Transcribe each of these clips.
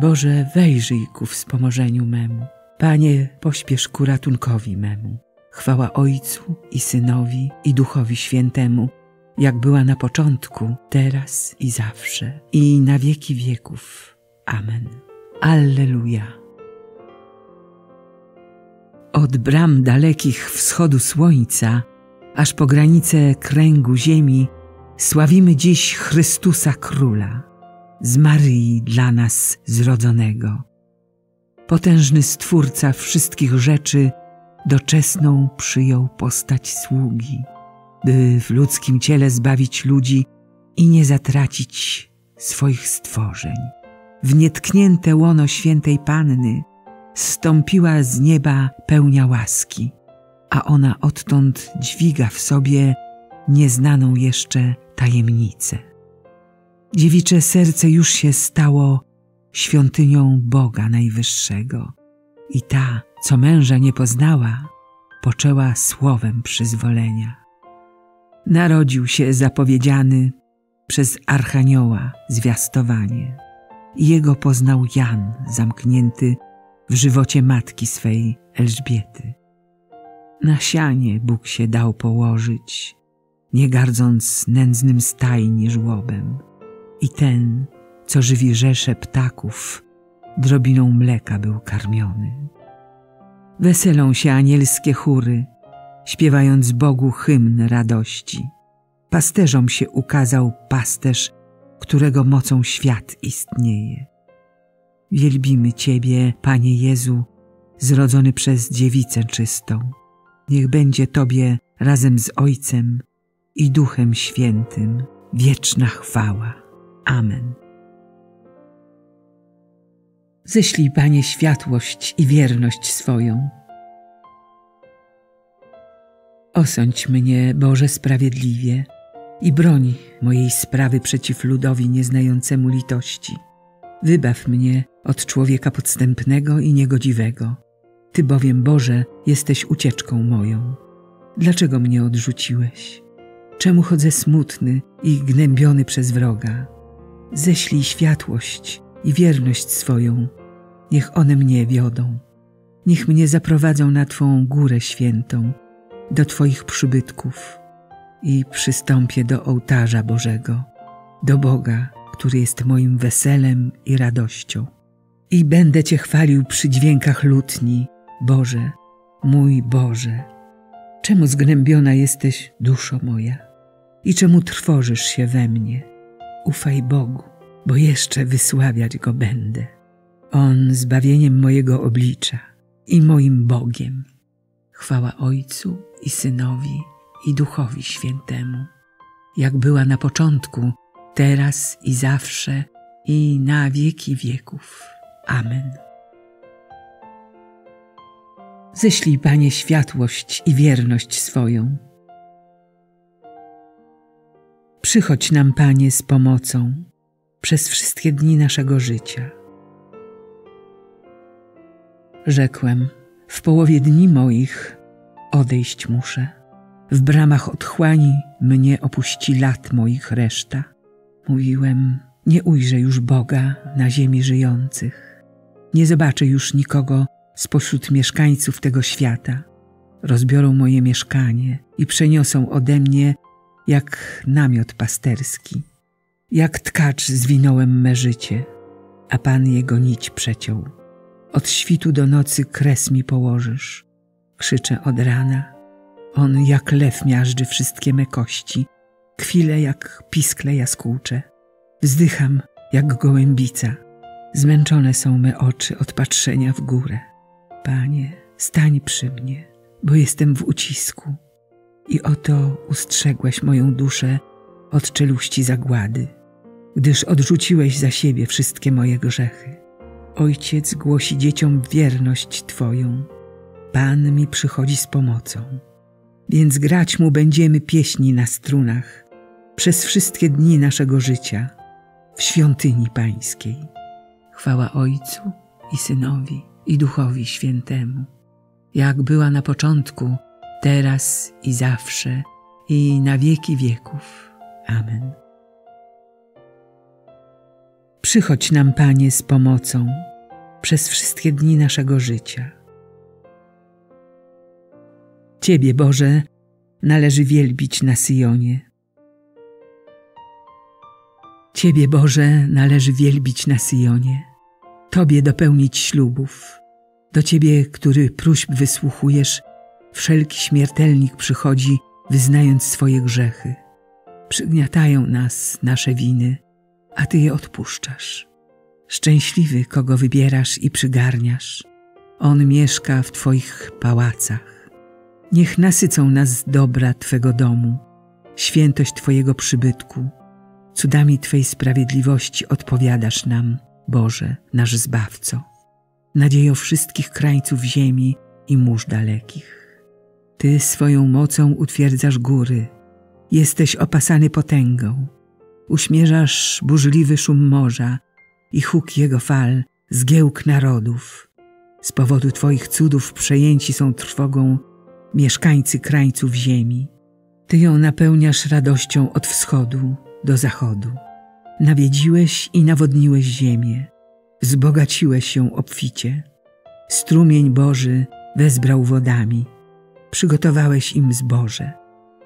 Boże, wejrzyj ku wspomożeniu memu. Panie, pośpiesz ku ratunkowi memu. Chwała Ojcu i Synowi i Duchowi Świętemu, jak była na początku, teraz i zawsze, i na wieki wieków. Amen. Alleluja. Od bram dalekich wschodu słońca, aż po granice kręgu ziemi, sławimy dziś Chrystusa Króla, z Maryi dla nas zrodzonego. Potężny Stwórca wszystkich rzeczy doczesną przyjął postać sługi, by w ludzkim ciele zbawić ludzi i nie zatracić swoich stworzeń. W nietknięte łono świętej Panny stąpiła z nieba pełnia łaski, a ona odtąd dźwiga w sobie nieznaną jeszcze tajemnicę. Dziewicze serce już się stało świątynią Boga Najwyższego i ta, co męża nie poznała, poczęła słowem przyzwolenia. Narodził się zapowiedziany przez Archanioła zwiastowanie jego poznał Jan zamknięty w żywocie matki swej Elżbiety. Na sianie Bóg się dał położyć, nie gardząc nędznym stajni żłobem. I ten, co żywi rzesze ptaków, drobiną mleka był karmiony. Weselą się anielskie chóry, śpiewając Bogu hymn radości. Pasterzom się ukazał pasterz, którego mocą świat istnieje. Wielbimy Ciebie, Panie Jezu, zrodzony przez dziewicę czystą. Niech będzie Tobie razem z Ojcem i Duchem Świętym wieczna chwała. Amen. Ześlij, Panie, światłość i wierność swoją. Osądź mnie, Boże, sprawiedliwie i broń mojej sprawy przeciw ludowi nieznającemu litości. Wybaw mnie od człowieka podstępnego i niegodziwego. Ty bowiem, Boże, jesteś ucieczką moją. Dlaczego mnie odrzuciłeś? Czemu chodzę smutny i gnębiony przez wroga? Ześlij światłość i wierność swoją, niech one mnie wiodą. Niech mnie zaprowadzą na Twą górę świętą, do Twoich przybytków i przystąpię do ołtarza Bożego, do Boga, który jest moim weselem i radością. I będę Cię chwalił przy dźwiękach lutni, Boże, mój Boże. Czemu zgnębiona jesteś, duszo moja? I czemu trwożysz się we mnie? Ufaj Bogu, bo jeszcze wysławiać Go będę. On zbawieniem mojego oblicza i moim Bogiem. Chwała Ojcu i Synowi i Duchowi Świętemu, jak była na początku, teraz i zawsze i na wieki wieków. Amen. Ześlij, Panie, światłość i wierność swoją. Przychodź nam, Panie, z pomocą przez wszystkie dni naszego życia. Rzekłem, w połowie dni moich odejść muszę. W bramach otchłani mnie opuści lat moich reszta. Mówiłem, nie ujrzę już Boga na ziemi żyjących. Nie zobaczę już nikogo spośród mieszkańców tego świata. Rozbiorą moje mieszkanie i przeniosą ode mnie jak namiot pasterski. Jak tkacz zwinąłem me życie, a Pan jego nić przeciął. Od świtu do nocy kres mi położysz. Krzyczę od rana. On jak lew miażdży wszystkie me kości. Kwile jak piskle jaskółcze. Wzdycham jak gołębica. Zmęczone są me oczy od patrzenia w górę. Panie, stań przy mnie, bo jestem w ucisku. I oto ustrzegłeś moją duszę od czeluści zagłady, gdyż odrzuciłeś za siebie wszystkie moje grzechy. Ojciec głosi dzieciom wierność Twoją. Pan mi przychodzi z pomocą. Więc grać mu będziemy pieśni na strunach przez wszystkie dni naszego życia w świątyni Pańskiej. Chwała Ojcu i Synowi i Duchowi Świętemu, jak była na początku, teraz i zawsze i na wieki wieków. Amen. Przychodź nam, Panie, z pomocą przez wszystkie dni naszego życia. Ciebie, Boże, należy wielbić na Syjonie. Ciebie, Boże, należy wielbić na Syjonie, Tobie dopełnić ślubów. Do Ciebie, który próśb wysłuchujesz, wszelki śmiertelnik przychodzi, wyznając swoje grzechy. Przygniatają nas nasze winy, a Ty je odpuszczasz. Szczęśliwy, kogo wybierasz i przygarniasz. On mieszka w Twoich pałacach. Niech nasycą nas dobra Twego domu, świętość Twojego przybytku. Cudami Twej sprawiedliwości odpowiadasz nam, Boże, nasz Zbawco. Nadziejo wszystkich krańców ziemi i mórz dalekich. Ty swoją mocą utwierdzasz góry. Jesteś opasany potęgą. Uśmierzasz burzliwy szum morza i huk jego fal, zgiełk narodów. Z powodu Twoich cudów przejęci są trwogą mieszkańcy krańców ziemi. Ty ją napełniasz radością od wschodu do zachodu. Nawiedziłeś i nawodniłeś ziemię, wzbogaciłeś ją obficie. Strumień Boży wezbrał wodami, przygotowałeś im zboże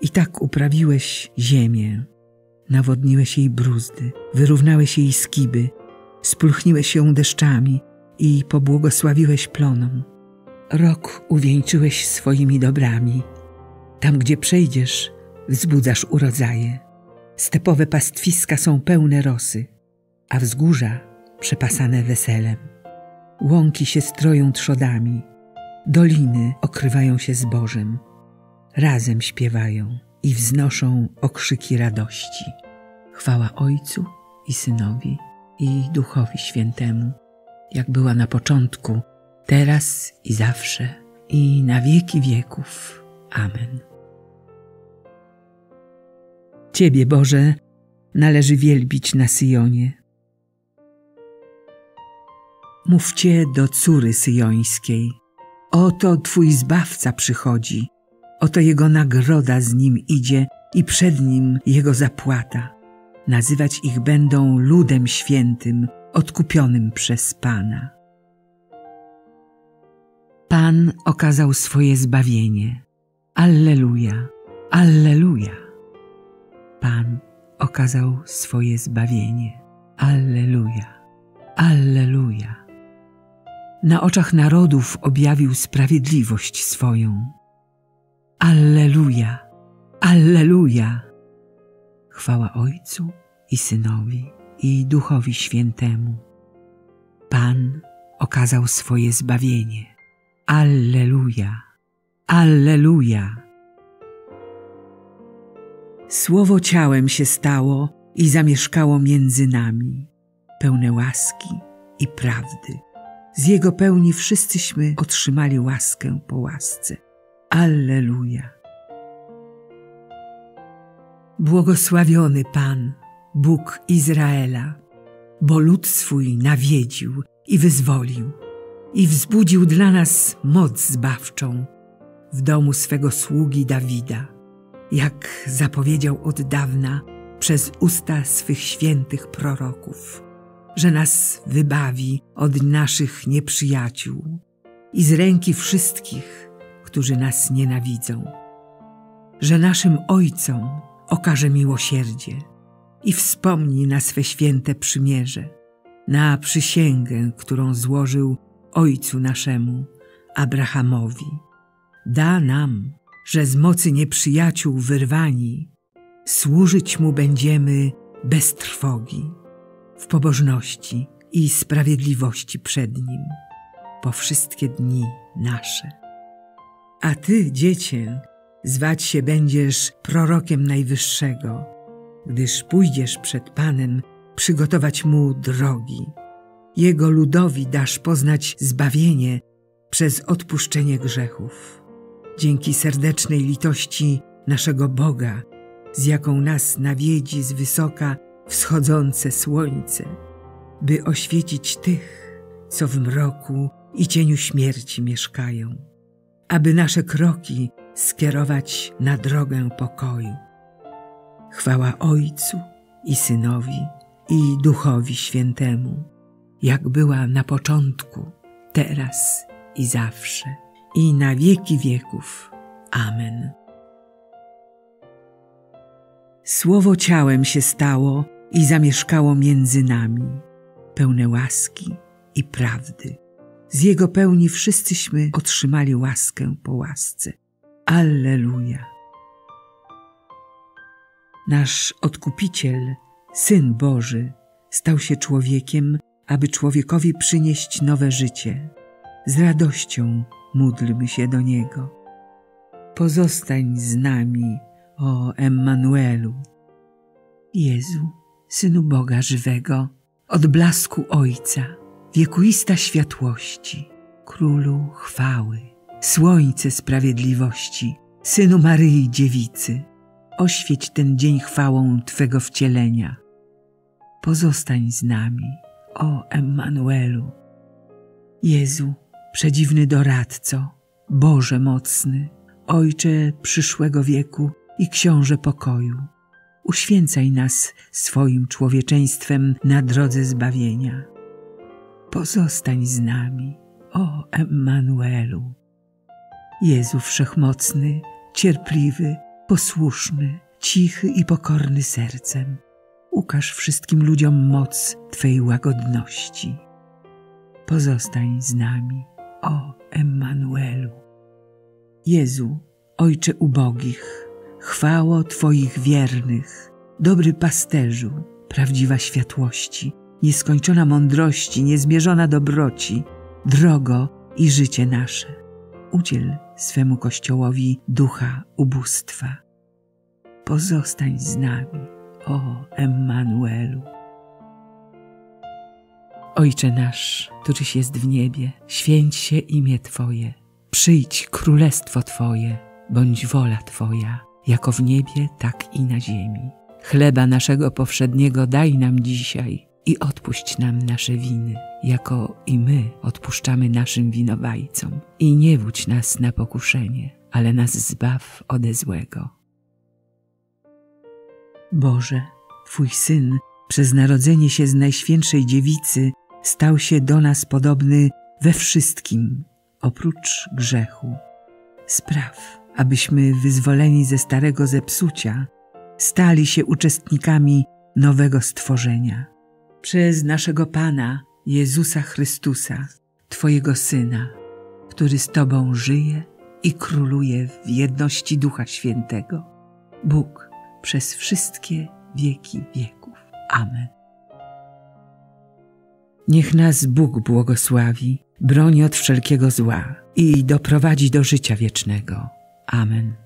i tak uprawiłeś ziemię. Nawodniłeś jej bruzdy, wyrównałeś jej skiby, spulchniłeś ją deszczami i pobłogosławiłeś plonom. Rok uwieńczyłeś swoimi dobrami. Tam, gdzie przejdziesz, wzbudzasz urodzaje. Stepowe pastwiska są pełne rosy, a wzgórza przepasane weselem. Łąki się stroją trzodami, doliny okrywają się zbożem. Razem śpiewają i wznoszą okrzyki radości. Chwała Ojcu i Synowi i Duchowi Świętemu, jak była na początku, teraz i zawsze, i na wieki wieków. Amen. Ciebie, Boże, należy wielbić na Syjonie. Mówcie do córy syjońskiej. Oto Twój Zbawca przychodzi, oto Jego nagroda z Nim idzie i przed Nim Jego zapłata. Nazywać ich będą ludem świętym, odkupionym przez Pana. Pan okazał swoje zbawienie. Alleluja, Alleluja. Pan okazał swoje zbawienie. Alleluja, Alleluja. Na oczach narodów objawił sprawiedliwość swoją. Alleluja, Alleluja. Chwała Ojcu i Synowi i Duchowi Świętemu. Pan okazał swoje zbawienie. Alleluja, Alleluja. Słowo ciałem się stało i zamieszkało między nami, pełne łaski i prawdy. Z Jego pełni wszyscyśmy otrzymali łaskę po łasce. Alleluja. Błogosławiony Pan, Bóg Izraela, bo lud swój nawiedził i wyzwolił i wzbudził dla nas moc zbawczą w domu swego sługi Dawida jak zapowiedział od dawna przez usta swych świętych proroków, że nas wybawi od naszych nieprzyjaciół i z ręki wszystkich, którzy nas nienawidzą, że naszym ojcom okaże miłosierdzie i wspomni na swe święte przymierze, na przysięgę, którą złożył ojcu naszemu, Abrahamowi. Da nam że z mocy nieprzyjaciół wyrwani, służyć Mu będziemy bez trwogi, w pobożności i sprawiedliwości przed Nim, po wszystkie dni nasze. A Ty, dziecię, zwać się będziesz prorokiem Najwyższego, gdyż pójdziesz przed Panem przygotować Mu drogi. Jego ludowi dasz poznać zbawienie przez odpuszczenie grzechów dzięki serdecznej litości naszego Boga, z jaką nas nawiedzi z wysoka wschodzące słońce, by oświecić tych, co w mroku i cieniu śmierci mieszkają, aby nasze kroki skierować na drogę pokoju. Chwała Ojcu i Synowi i Duchowi Świętemu, jak była na początku, teraz i zawsze, i na wieki wieków. Amen. Słowo ciałem się stało i zamieszkało między nami, pełne łaski i prawdy. Z Jego pełni wszyscyśmy otrzymali łaskę po łasce. Alleluja. Nasz Odkupiciel, Syn Boży, stał się człowiekiem, aby człowiekowi przynieść nowe życie. Z radością módlmy się do Niego. Pozostań z nami, o Emmanuelu. Jezu, Synu Boga żywego, od blasku Ojca, wiekuista światłości, Królu chwały, Słońce sprawiedliwości, Synu Maryi Dziewicy, oświeć ten dzień chwałą Twego wcielenia. Pozostań z nami, o Emmanuelu. Jezu, przedziwny doradco, Boże mocny, Ojcze przyszłego wieku i Książę pokoju, uświęcaj nas swoim człowieczeństwem na drodze zbawienia. Pozostań z nami, o Emmanuelu. Jezu Wszechmocny, cierpliwy, posłuszny, cichy i pokorny sercem. Ukaż wszystkim ludziom moc Twej łagodności. Pozostań z nami, o Emmanuelu. Jezu, Ojcze ubogich, chwało Twoich wiernych, dobry pasterzu, prawdziwa światłości, nieskończona mądrości, niezmierzona dobroci, drogo i życie nasze. Udziel swemu Kościołowi ducha ubóstwa. Pozostań z nami, o Emmanuelu. Ojcze nasz, któryś jest w niebie, święć się imię Twoje, przyjdź królestwo Twoje, bądź wola Twoja, jako w niebie, tak i na ziemi. Chleba naszego powszedniego daj nam dzisiaj i odpuść nam nasze winy, jako i my odpuszczamy naszym winowajcom. I nie wódź nas na pokuszenie, ale nas zbaw ode złego. Boże, Twój Syn, przez narodzenie się z Najświętszej Dziewicy, stał się do nas podobny we wszystkim, oprócz grzechu. Spraw, abyśmy wyzwoleni ze starego zepsucia, stali się uczestnikami nowego stworzenia. Przez naszego Pana, Jezusa Chrystusa, Twojego Syna, który z Tobą żyje i króluje w jedności Ducha Świętego. Bóg przez wszystkie wieki wieków. Amen. Niech nas Bóg błogosławi, broni od wszelkiego zła i doprowadzi do życia wiecznego. Amen.